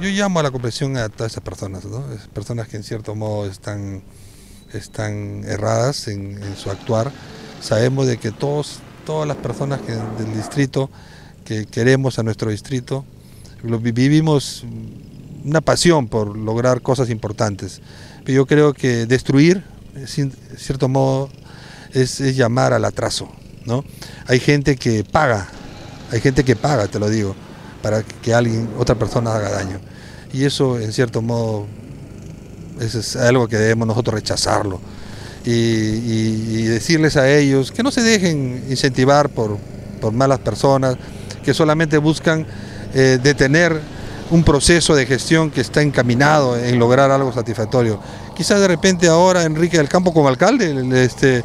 yo llamo a la comprensión a todas esas personas, ¿no? personas que en cierto modo están, están erradas en, su actuar. Sabemos de que todos, todas las personas que, del distrito que queremos a nuestro distrito, vivimos una pasión por lograr cosas importantes. Pero yo creo que destruir, en cierto modo, es, es llamar al atraso. ¿no? Hay gente que paga, hay gente que paga, te lo digo para que alguien, otra persona haga daño. Y eso, en cierto modo, es algo que debemos nosotros rechazarlo. Y, decirles a ellos que no se dejen incentivar por, malas personas, que solamente buscan eh, detener un proceso de gestión que está encaminado en lograr algo satisfactorio. Quizás de repente ahora Enrique del Campo como alcalde este,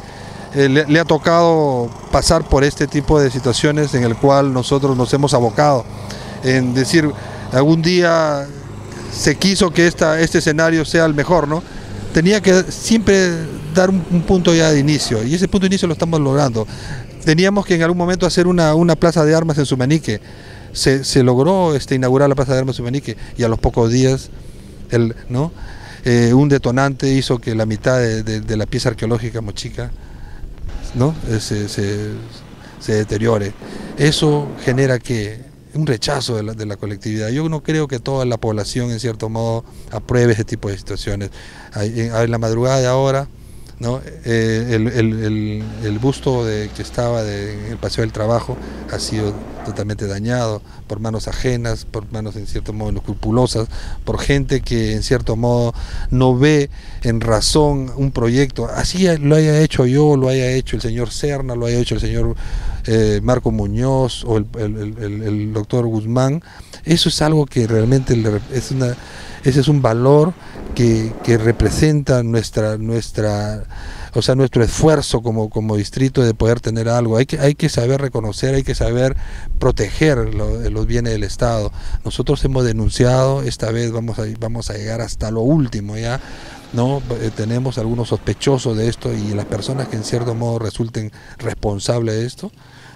eh, le, ha tocado pasar por este tipo de situaciones en el cual nosotros nos hemos abocado en decir, algún día se quiso que esta, este escenario sea el mejor, ¿no? Tenía que siempre dar un, punto ya de inicio, y ese punto de inicio lo estamos logrando. Teníamos que en algún momento hacer una, plaza de armas en Sumanique. Se, se logró este, inaugurar la plaza de armas en Sumanique y a los pocos días el, ¿no? Eh, un detonante hizo que la mitad de, la pieza arqueológica mochica ¿no? Eh, se, se deteriore. Eso genera que un rechazo de la, colectividad. Yo no creo que toda la población, en cierto modo, apruebe ese tipo de situaciones. En, la madrugada de ahora, ¿no? Eh, el, busto de, que estaba en el Paseo del Trabajo ha sido totalmente dañado por manos ajenas, por manos en cierto modo escrupulosas, por gente que en cierto modo no ve en razón un proyecto, así lo haya hecho yo, lo haya hecho el señor Serna, lo haya hecho el señor eh, Marco Muñoz o el, doctor Guzmán, eso es algo que realmente es una, ese es un valor que, representa nuestra, nuestra, o sea, nuestro esfuerzo como, como distrito de poder tener algo. Hay que, hay que saber reconocer, hay que saber proteger los bienes del Estado. Nosotros hemos denunciado, esta vez vamos a, vamos a llegar hasta lo último ya. ¿no? Eh, tenemos algunos sospechosos de esto y las personas que en cierto modo resulten responsables de esto,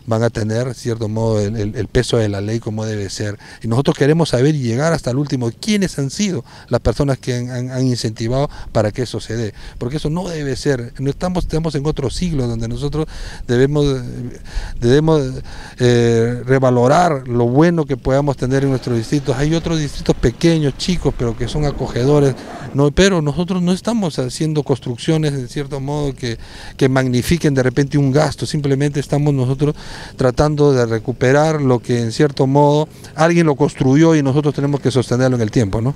van a tener, cierto modo, el, peso de la ley como debe ser. Y nosotros queremos saber y llegar hasta el último quiénes han sido las personas que han, incentivado para que eso se dé. Porque eso no debe ser. No estamos, estamos en otro siglo donde nosotros debemos, debemos eh, revalorar lo bueno que podamos tener en nuestros distritos. Hay otros distritos pequeños, chicos, pero que son acogedores. No, pero nosotros no estamos haciendo construcciones, de cierto modo, que, que magnifiquen de repente un gasto. Simplemente estamos nosotros tratando de recuperar lo que en cierto modo alguien lo construyó y nosotros tenemos que sostenerlo en el tiempo, ¿no?